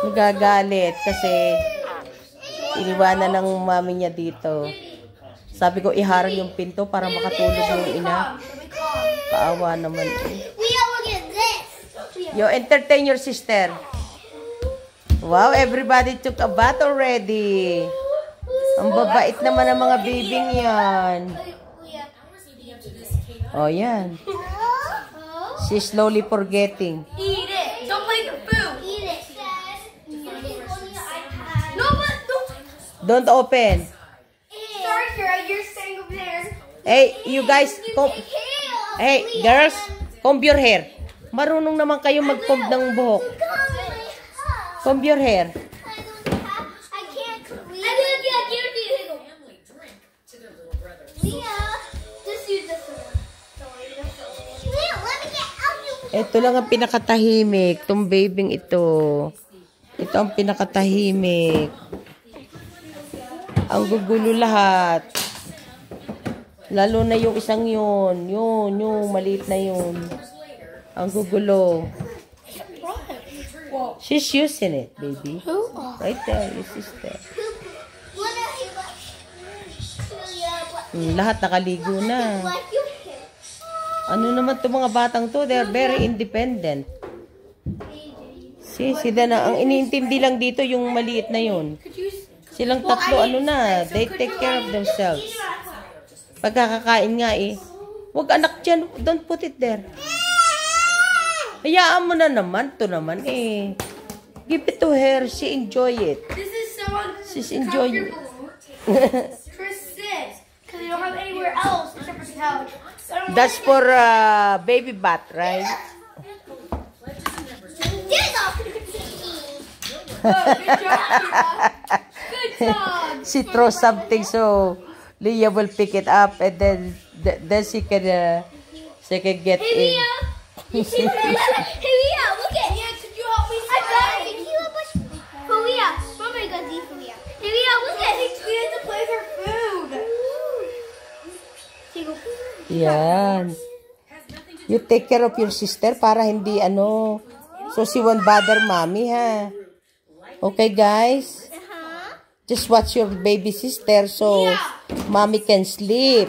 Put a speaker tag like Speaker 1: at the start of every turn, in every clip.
Speaker 1: Nagagalit kasi iniwanan ng mami niya dito. Sabi ko, iharang yung pinto para makatulog yung ina. Paawa naman. Yo, entertain your sister. Wow, everybody took a bath already. Ang babait naman ng mga bibing yan.
Speaker 2: Leah.
Speaker 1: Oh, yan. She's slowly forgetting.
Speaker 3: Don't
Speaker 1: open.
Speaker 3: Sorry, girl. You're staying over there.
Speaker 1: Hey, you guys, comb, hey, girls, comb your hair. Marunong naman kayo mag-comb ng buhok. Comb your hair. Ito lang ang pinakatahimik. Itong babing ito. Ito ang pinakatahimik. Ang gugulo lahat. Lalo na yung isang yun. Yun, yung maliit na yun. Ang gugulo. She's using it, baby. Right there, your sister. Hmm, lahat nakaligo na. Ano naman itong mga batang to? They're very independent. Si, sila na. Ang iniintindi lang dito yung maliit na yun. Silang tatlo, ano na, they take care of themselves. Pagkakakain nga eh. Huwag anak dyan, don't put it there. Hayaan mo na naman, to naman eh. Give it to her, she enjoy it.
Speaker 3: This is so
Speaker 1: She's enjoying it.
Speaker 3: Because they don't have anywhere else except for the couch.
Speaker 1: That's for uh, baby bath, right?
Speaker 3: Oh. Good job.
Speaker 1: She throws something so Leah will pick it up and then th- then she can uh, she can get
Speaker 2: Hey,
Speaker 1: in.
Speaker 2: Leah. hey, Leah, look at
Speaker 3: Yeah, could you help me
Speaker 2: I got. You help us. For Leah. Mama got these for Leah. Hey, Leah, look at.
Speaker 3: We have to play for food.
Speaker 1: Yan. You take care of your sister para hindi ano so she won't bother mommy ha. Okay guys? Just watch your baby sister so mommy can sleep.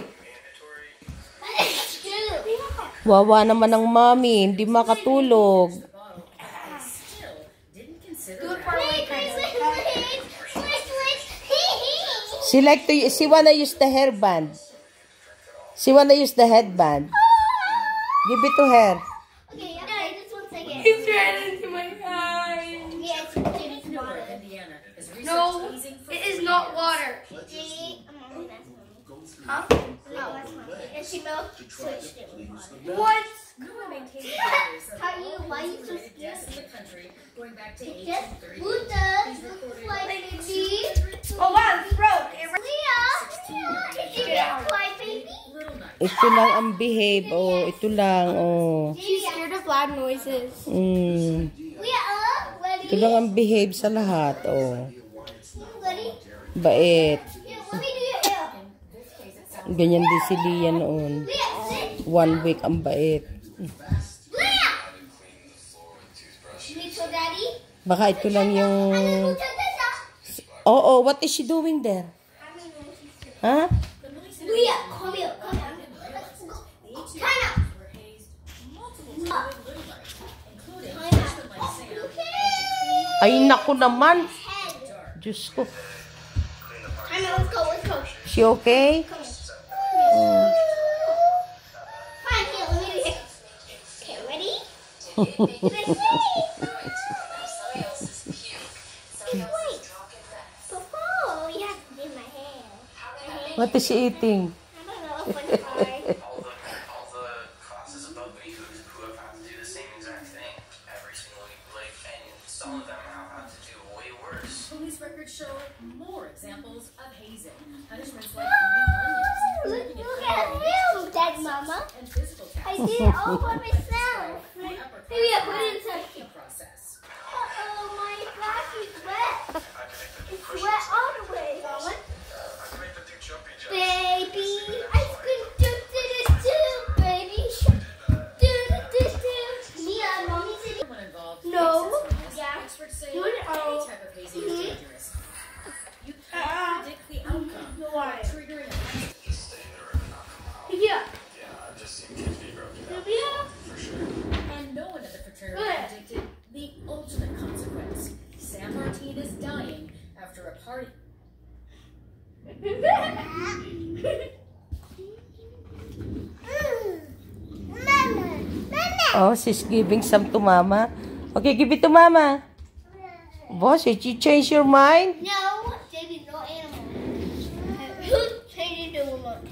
Speaker 1: Wawa naman ng mommy, hindi makatulog. She like to she wanna use the hairband. She wanna use the headband. Give it to her.
Speaker 2: Okay, okay, just one second.
Speaker 3: Not water.
Speaker 2: Gigi, that's mommy.
Speaker 3: Huh?
Speaker 2: Oh, that's. And she both switched it with water.
Speaker 3: What?
Speaker 2: How you, why you so scared? Just Buddha, looks like baby.
Speaker 3: Oh wow, it's broke. It ra-
Speaker 2: Leah, Leah, is it just like baby?
Speaker 1: Ito lang ang behave. Oh, ito lang. Oh.
Speaker 3: She's scared of loud noises.
Speaker 1: Mm. Ito lang ang behave sa lahat. Oh. Bait. Ganyan din si Lia noon. One week ang bait. Baka ito lang yung... Oh, oh, what is she doing there? Ha?
Speaker 2: Leah, come here, come here.
Speaker 1: Ay, naku naman. Diyos ko. She okay? Oh.
Speaker 2: Fine, here, let me
Speaker 4: Police records show more examples of hazing. Punishments like eating onions,
Speaker 2: Look, look at him, Dad, Mama.
Speaker 4: and physical
Speaker 2: I did it all by myself. Maybe I put it
Speaker 3: Oh,
Speaker 1: she's giving some to mama. Okay, give it to mama. Boss, did you change your mind?
Speaker 2: No, Daddy, no animal. Who's changing the woman?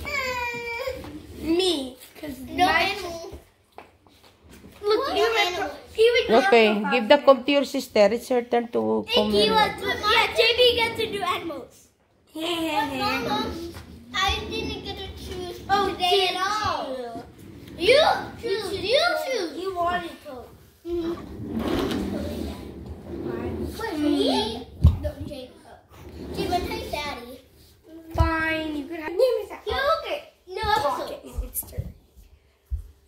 Speaker 3: Me. Cause
Speaker 2: No
Speaker 3: my
Speaker 2: animal.
Speaker 3: look,
Speaker 2: What
Speaker 3: he read,
Speaker 2: animal?
Speaker 3: pro- he read
Speaker 1: Okay, give the
Speaker 3: photo.
Speaker 1: comb to your sister. It's her turn to comb.
Speaker 2: He
Speaker 1: her
Speaker 2: was, yeah, JB gets to do animals.
Speaker 3: Hey, hey, hey.
Speaker 2: Mama, I didn't get to choose
Speaker 3: Oh,
Speaker 2: today at all.
Speaker 3: You?
Speaker 2: You choose. You choose.
Speaker 3: You wanted to.
Speaker 2: Wait, me? No, Jacob. Jacob, take Daddy.
Speaker 3: Fine, you could have. Name is that?
Speaker 2: You look no
Speaker 3: Pocket
Speaker 2: episode.
Speaker 3: its turn.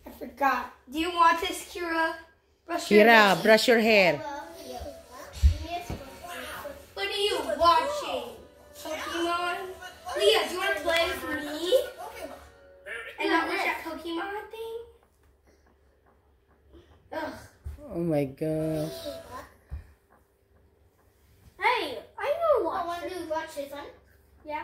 Speaker 3: I forgot. Do you want this, Kira? Brush your
Speaker 1: Kira,
Speaker 3: hair.
Speaker 1: brush your hair.
Speaker 3: What are you watching? Pokemon? Leah, do you want to play with me? And not watch that Pokemon thing? Ugh.
Speaker 1: Oh my gosh.
Speaker 3: Hey, I know
Speaker 2: I want to watch this one.
Speaker 3: Yeah.